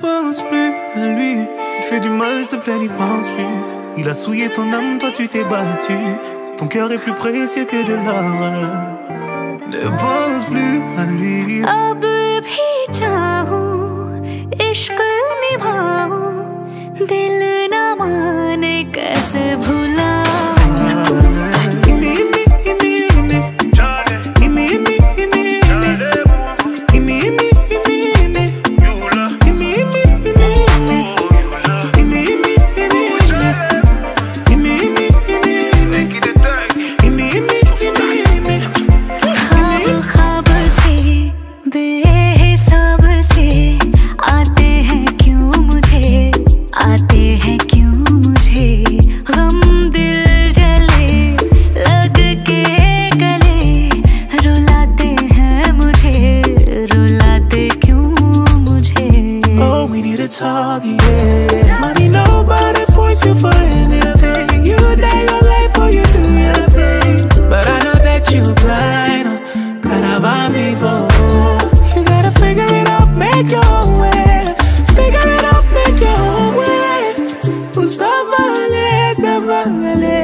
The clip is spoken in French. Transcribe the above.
pense plus à lui. Tu te fais du mal, s'il te plaît, n'y pense plus. Il a souillé ton âme, toi tu t'es battu. Ton cœur est plus précieux que de l'or. Ne pense plus à lui. निभाऊँ talk, yeah. Mommy, nobody force you for anything. You die your life or you do your thing. But I know that you blind, oh, gotta bomb me for. You gotta figure it out, make your own way. Figure it out, make your own way. Usavale, savale.